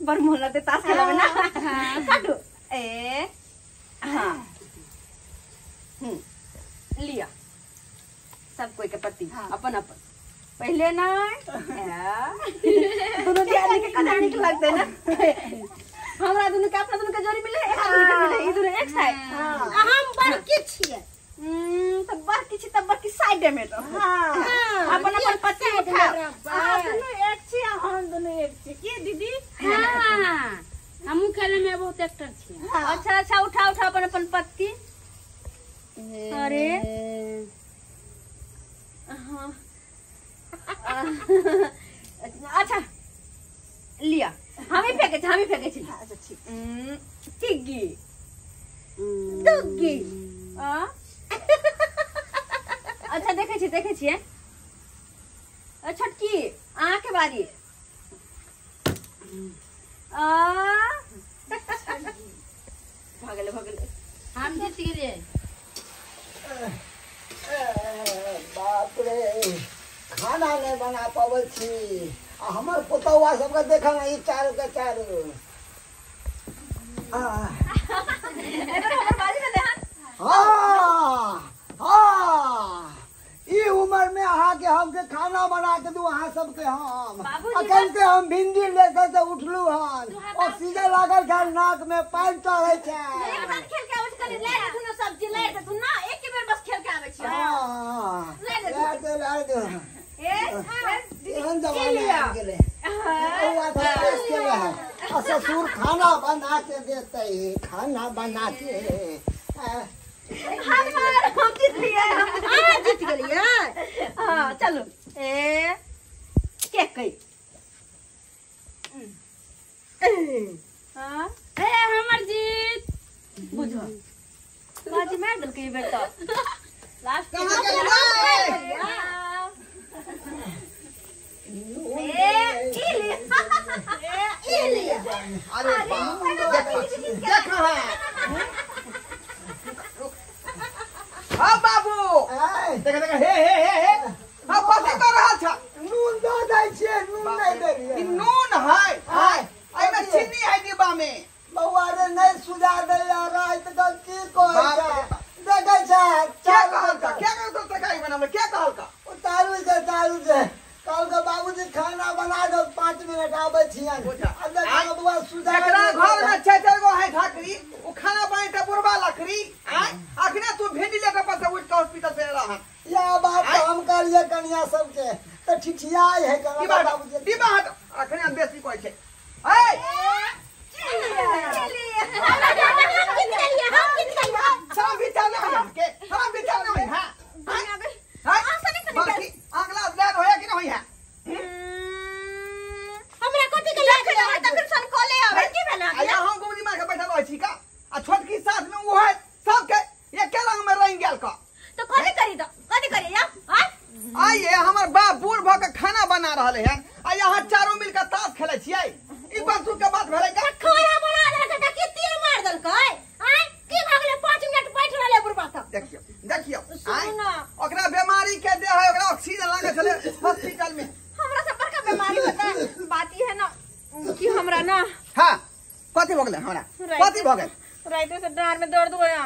बड़ मोन लगते ताश खेला में ना काटू ए हाँ लिया सब कोई के पति अपन अपन पहले ना दोनों दियाली के कल्याणी के लगते ना हमरा दोनों के अपना दोनों के जोड़ी मिले एक आदमी के मिले ई दोनों एक साइड हम बड़की छियै हम्म तब बाकी छी तब बाकी साइड में तो हाँ, अपन अपन पति उठाओ अहाँ दुनू एक छी आ हम दुनू एक छी की दीदी हाँ हमहू खेले में बहुत एक्टर छियै अच्छा अच्छा उठा उठा अपन अपन पति अरे हाँ। अच्छा। लिया। हम ही फेंके छी हम ही फेंके अच्छा हम्म, टिग्गी। दुग्गी अच्छा देखे छी देखे छियै छोटकी अहाँ के बारी। आ। भगले भगले। हम जीत गेलियै बाप रे खाना नहीं बना पावे छी। आ हमर पुतौआ सबके देखा ना ई चारू के चारू। हाँ हाँ। ई उम्र में अहाँ के हमके खाना बना के दू अहाँ सबके हम। अखन के हम भिंडी लेके से उठलू हन। ऑक्सीजन लागल छै नाक में पानि चढ़े एक छै ससुर खाना बना के देते है खाना बना के हम जीत जीत हाँ चलो ए के कई हाँ हे जीत बुझो बाजी मार देलकै ई बेर तऽ लास्ट के कहाँ गेलै ए ई ले ई लिअ अरे बाप देखा देखा है हाँ बाबू ऐ, देखा देखा हे हे हे हे हाँ कथी कर रहल छ नून दऽ दै छियै नून नहि ई देलियै नून है हाय एहिमे चीनी है डिब्बा में बउआ रे नहि सुझा दैया राति कऽ की कहै बाप छै रे देखै छै क्या कहल का क्या कहल का तरकारी बनावे क्या कहल का उतारू छै तारू छै कल के बाबूजी खाना बना दो पाँच मिनट आबै छियन बुझा। अब देखा बउआ सुझा जकरा घर में छे चार गो है ठाकरी वो खाना बने ते बुढ़वा अखने तू भिंडी लेकर पास उठ के हॉस्पिटल से रहा या बात हम कहलिए कनिया सबके तो ठिठियाई है की कनिया बात बाबूजी डिब्बा हट अखने हम बेसी कहै छै ए सब विचार नहीं है के सब विचार नहीं है हाय बाकी अगला लैन होया कि नहीं होई है हमरा कथी के लाग आया हम गोमती मार के बैठल रहै छी का आ छोटकी साथ में वो है सबके एके रंग में रंग गेल का तो कथी करी तो कथी करी या हाँ? आइए हमर बाप बूढ़ भऽ के रहले हैं। आ यहाँ चारों मिल के ताश खेले छियै। ई बंसू के बात भेलै का? खाना बना देलकै त की तीर मार देलकै। आय की भऽ गेलै? 5 मिनट बैठ रहले बुढ़बा तक देखियो देखियो। सुनू आय, ओकरा बीमारी के दे है ओकरा ऑक्सीजन लागे छले हॉस्पिटल में। हमरा सब बड़का बीमारी होता। बात ई है ना कि हमरा ना। हाँ कथी भऽ गेलै हमरा? कथी भऽ गेल? राइते से डार में दर्द होया।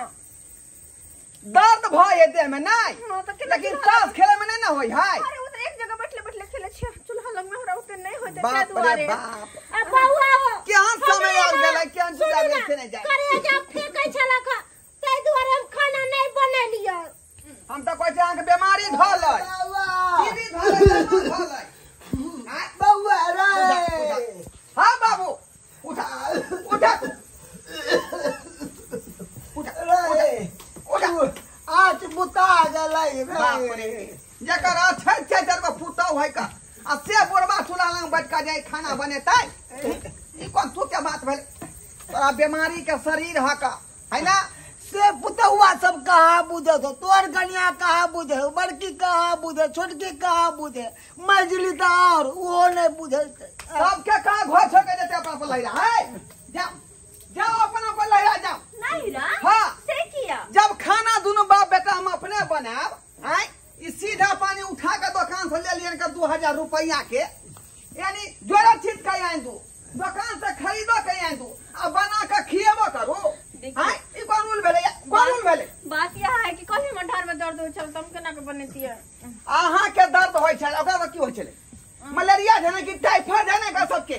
दर्द ये देह में नहीं केना लेकिन केना ताश खेले में नहीं ना होई है अरे वो तो एक जगह बैठले बैठले खेले छियै चूल्हा लग में हमरा उते नहीं होते बाप दुआरे? बाप। आ बौआ केहन समय आबि गेलै केहन जुगाड़ से नहीं जाए? करे जा फेंकै छला का तै दुआरे हम खाना नहीं बनेलियै हम तऽ कहै छी अहाँके बीमारी धऽ लै बउआ टीवी धऽ लै धऽ लै आय, बउआ रे हाँ बाबू। उठा। उठा। रे। बुता गेलै बाप रे। जकर अच्छे अच्छे चार गो पुतौ है का आ से बोरबा चूल्हा लग बैठ के जाए खाना बनेतै ई कोन तू के बात भेल तोरा बीमारी के शरीर है का? है ना? से पुतौआ सब कहाँ बुझे हो तोर कनिया कहाँ बुझे बड़की कहाँ बुझे छोटकी कहाँ बुझे मजली तो और वो नहीं बुझे सबके कहा घोर छोड़ के देते अपना अपन लहरा है? जाओ। जाओ अपन अपन लहरा जाओ। नहीं रा हाँ। से किया? जब खाना दोनों बाप बेटा हम अपने बनाब आय। से ले लिए हज़ार रुपया के यानी जोड़ा छीट के आन दुकान से खरीदो के आन आ बना के खिएबो करो। हाँ, बात यह है कि कहीं में में दर्द हो? के दर्द होय की होय हाँ। मलेरिया है। ना कि टाइफाइड है ना सबके?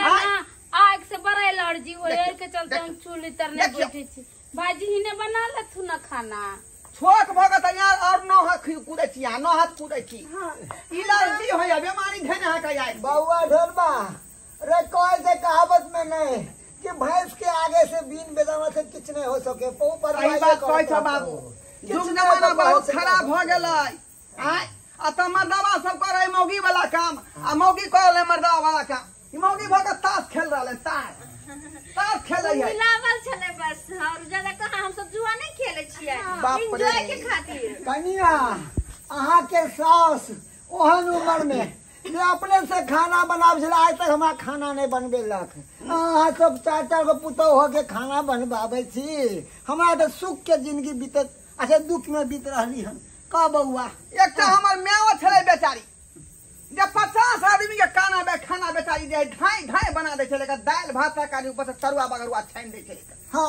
हाँ। आग से बड़ा एलर्जी होय के चलते हम चूल्हे तरने बैठे छी। भाजी ही ने बना लथु खाना। छोट भगत यहाँ और नौ हाथ कूदे छी यहाँ नौ हाथ कूदे छी एलर्जी होया बीमारी धने है का यार बउआ ढोलबा रे कहे से कहावत में नहीं कि भैंस के आगे से बीन बेदाना से कुछ नहीं हो सके पऊ पर सही बात कहै छ बाबू? जमाना बहुत खराब भ गेलै। आय आ त मर्दवा सब करे मौगी वाला काम। आ मौगी करे मर्दवा वाला काम। मौगी भगत ताश खेल रहले ताश। ताश खेलै है मिलावल छले बस और ज़्यादा कहाँ हम सब जुआ नहीं खेले छियै बाप रे। के कनिया अहाँ के सास ओहन उम्र में जे अपने से खाना बनाब छला आज तक हमरा खाना नहीं बनबेलक। अहाँ सब चार चार गो पुतौह हो के खाना बनबाबै छी। हमरा तो सुख के ज़िंदगी बीतत अच्छा दुख में बीत रही हन। का बउआ एकटा हमर मेवा छलै बेचारी। जे पचास आदमी के खाना बे खाना बेचारी जे ढाई ढाई बना दै छलै दालि भात तरकारी ऊपर से तरुआ बगरुआ छानि दै हाँ।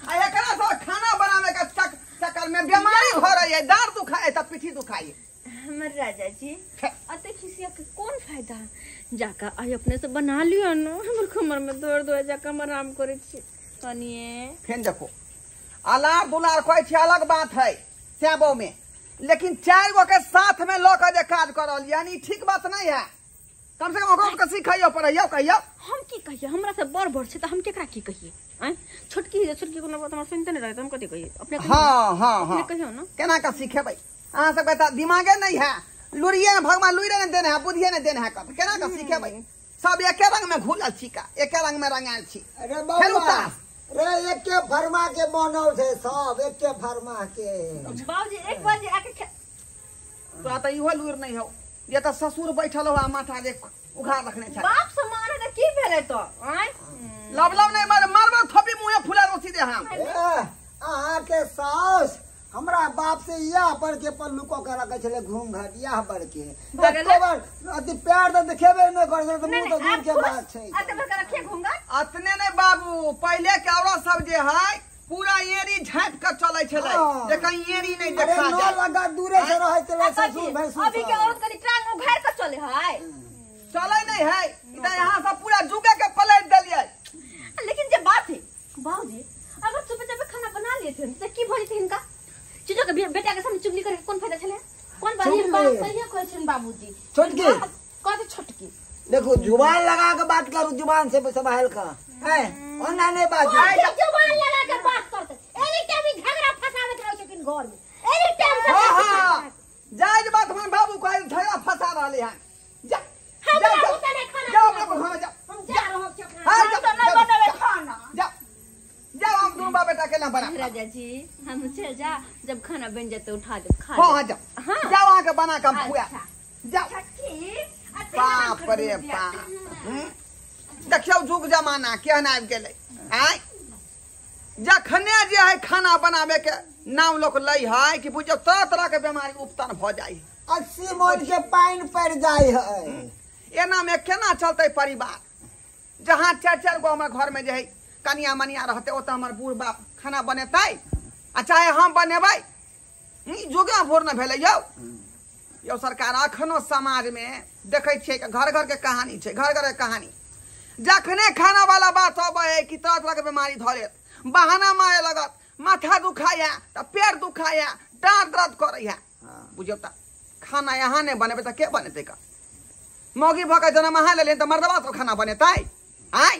एकरा से खाना चक्कर में बीमारी हो रही है डांर दुखाए त पीठी दुखाए। हमर राजा जी अते खिसिया के कौन फ़ायदा? जाका आई अपने से बना लियो न हमर कमर में दर्द हो जाका हम आराम करे छी। तनिए फेन देखो अलार दुलार कहै छै अलग बात है स्याबो में लेकिन चार गो के साथ में के जे काज करल यानी ठीक बात नहीं है। कम से कम ओकरो के सिखाइयो पड़ैयो कहियो। हम की कहिए हमरा से बड़ बड़ छै त हम केकरा की कहिए आय? छोटकी है छोटकी कोनो बात हमरा सुनते नहीं रहते हम कथी कहिए अपने हाँ हाँ हाँ। कहियो ना। केना के सिखेबै? अहाँ सबके तऽ दिमागे नहीं है। लुरिये ने भगवान लुरे ने देने है बुद्धिये ने देने है कब केना के सिखेबै? सब एके रंग में घुलल छी का? एके रंग में रंगायल छी। अरे ताश। रे एके फरमा के बनल छै सब एके फरमा के बाबूजी एक बार जे आके तोरा तऽ इहो लुर नहीं हो। ये तऽ ससुर बैठल हो माथा जे उघार रखने छै बाप समान है त की भेलै तो? आय। लब लब नहीं मार मारबो थोपी मुंहे फुला रोसी दे हम। अहाँ के सास हमरा बाप से यह पर के पल्लू को के रखे छले घूम घाट यह पर के? एको अति प्यार तो देखेबे नहीं कर नहीं मुँह तो दूर के बात छै। आते भर रखे घूँगा अतने ने बाबू पहले के औरत सब जे है पूरा एड़ी झाँप के चले छलै। जे कहीं एड़ी नहीं अरे देखा न जाए लगा दूरे से रहे आ ससुर भैंसुर अभी के औरत कनी उघाड़ के चले है चले नहीं है इधर यहाँ सब पूरा जुगे के पलट दिलिए लेकिन जे बात है बाबूजी अगर सुबह जब खाना बना लिए थे तो की भोली थे इनका चीज़ों के बेटा के सामने चुगली करके कौन फ़ायदा चले कौन बात बात सही कहै छन बाबूजी। छोटकी? कहते छोटकी। देखो ज़ुबान लगा के बात करू ज़ुबान से संभाल का है? ओना नहीं बात ज़ुबान लगा के बात करते एनी टाइम झगड़ा फसावत रहे छथिन घर में एनी टाइम से हाँ हाँ जायज़ बात हम बाबू को झगड़ा फंसा रहे हैं। जा जा, जा, हम जा रहे हैं हाँ, जा, तो नहीं जा, बनेले जा। खाना जाओ जाओ हम दोनों बाप बेटा के ना बना। राजा जी हम चल जा जब खाना बन जाए तो उठा दे खा हाँ। जाओ। हाँ। जाओ के बना के हम खुआ अच्छा। जाओ। छठी अते बाप रे बाप। हम्म? देखियो जुग जमाना केहन आबि गेलै आय। जखने जे है खाना बनावे के नाम लोग लै है कि बुझियो तरह तरह के बीमारी उपतन भ है अस्सी मोल के पानी पड़ जाए है एना में केना चलते परिवार? जहाँ चार चार गो हमारे घर में जे है कनिया मनिया रहते ओतऽ हमर बूढ़ बाप खाना बनेतै आ चाहे हम बनेबै जुगे भोर न भेलै यौ। यौ सरकार अखनो समाज में देखै छियै घर घर के कहानी छै घर घर के कहानी। जखने खाना वाला बात अबै है कि तरह तरह के बीमारी धरेत बहाना मारे लगत माथा दुखाया तऽ पेट दुखाया डाँट दर्द करैया। बुझियौ तऽ खाना यहाँ नहीं बनेबै तऽ के बनेतै का मौगी भऽ जन्म अहाँ लेलियै तऽ मर्दबा सब खाना बनेतै? आय।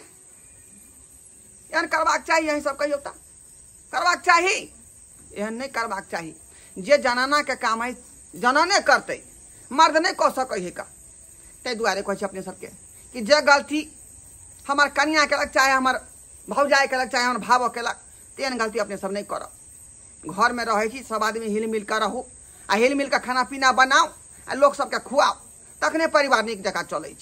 एहन करबाक चाही यही सब कहियौ तऽ करबाक चाही। एहन नहीं करबाक चाही। जे जनाना के काम है जनने करते। मर्द नहीं कऽ सकै है का ताहि दुआरे कहै अपने सबके कि जे गलती हमर कनिया केलक चाहे हमर भौजाइ कलक, चाहे हम भाव कलक, तेहन गलती अपने सब नहीं करब। घर में रहे सब आदमी हिल मिल कर रहू, आ हिल मिल कर खाना पीना बनाओ आ लोग सबके खुआ तखने परिवार नीक जकाँ चलै